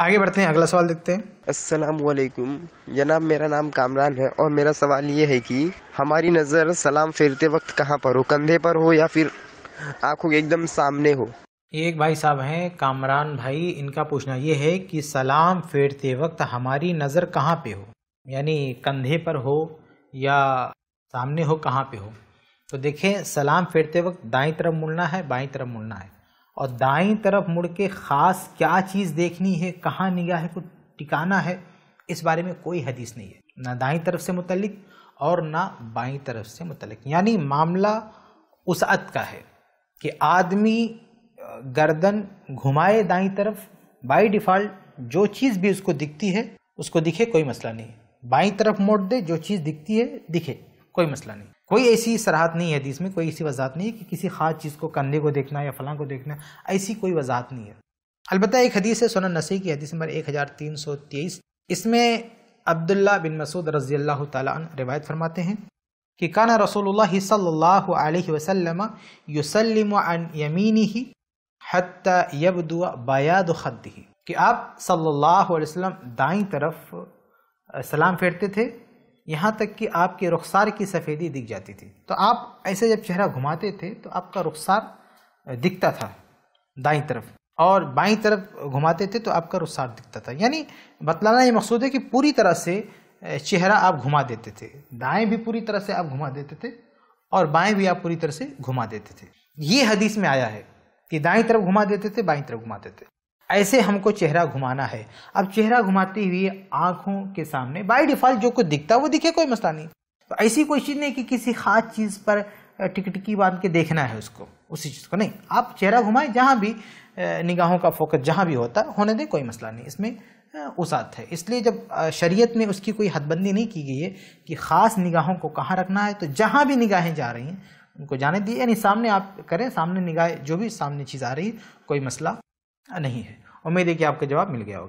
आगे बढ़ते हैं अगला सवाल देखते हैं। असलकुम जनाब मेरा नाम कामरान है और मेरा सवाल ये है कि हमारी नज़र सलाम फेरते वक्त कहाँ पर हो? कंधे पर हो या फिर आँखों के एकदम सामने हो? ये एक भाई साहब हैं कामरान भाई इनका पूछना ये है कि सलाम फेरते वक्त हमारी नज़र कहाँ पे हो? यानी कंधे पर हो या सामने हो कहाँ पे हो? तो देखें सलाम फेरते वक्त दाई तरफ़ मुड़ना है बाई तरफ़ मुड़ना है। और दाई तरफ़ मुड़ के ख़ास क्या चीज़ देखनी है, कहाँ निगाह को टिकाना है, इस बारे में कोई हदीस नहीं है। ना दाई तरफ़ से मुतलिक और ना बाई तरफ़ से मुतलिक यानी मामला उसअत का है कि आदमी गर्दन घुमाए दाई तरफ़ बाई डिफ़ॉल्ट जो चीज़ भी उसको दिखती है, उसको दिखे, कोई मसला नहीं बाई तरफ़ मोड़ दे, जो चीज़ दिखती है, दिखे। कोई मसला नहीं। कोई ऐसी सराहत नहीं है हदीस में, कोई ऐसी वजाहत नहीं है कि किसी खास चीज़ को कंधे को देखना या फलां को देखना, ऐसी कोई वजाहत नहीं है। अलबत्त एक हदीस है सोनन नसी की, हदीस नंबर एक हज़ार तीन सौ तेईस। इसमें अब्दुल्ला बिन मसूद रज़ी अल्लाह रिवायत फरमाते हैं कि काना रसूलुल्लाह सल्लल्लाहु अलैहि वसल्लम युसल्लिमु अन यमीनिही हत्ता यबदु बयाद खद्दी कि आप सल्लल्लाहु अलैहि वसल्लम दाई तरफ़ सलाम फेरते थे यहाँ तक कि आपके रुखसार की सफ़ेदी दिख जाती थी। तो आप ऐसे जब चेहरा घुमाते थे तो आपका रुखसार दिखता था, दाई तरफ़। और बाई तरफ़ घुमाते थे तो आपका रुखसार दिखता था। यानी बतलाना ये मकसूद है कि पूरी तरह से चेहरा आप घुमा देते थे। दाएँ भी पूरी तरह से आप घुमा देते थे, और बाएँ भी आप पूरी तरह से घुमा देते थे। ये हदीस में आया है कि दाई तरफ़ घुमा देते थे, बाई तरफ़ घुमाते थे। ऐसे हमको चेहरा घुमाना है। अब चेहरा घुमाते हुए आँखों के सामने बाई डिफ़ॉल्ट जो कुछ दिखता है, वो दिखे कोई मसला नहीं। तो ऐसी कोई चीज़ नहीं कि किसी खास चीज़ पर टिकटिकी बाँध के देखना है उसको, उसी चीज़ को नहीं। आप चेहरा घुमाएँ, जहाँ भी निगाहों का फोकस जहाँ भी होता है होने दें, कोई मसला नहीं। इसमें उसात है। इसलिए जब शरीयत में उसकी कोई हदबंदी नहीं की गई है कि ख़ास निगाहों को कहाँ रखना है तो जहाँ भी निगाहें जा रही हैं, उनको जाने दिए यानी सामने आप करें, सामने निगाह, जो भी सामने चीज़ आ रही है कोई मसला नहीं है। उम्मीद है कि आपका जवाब मिल गया होगा।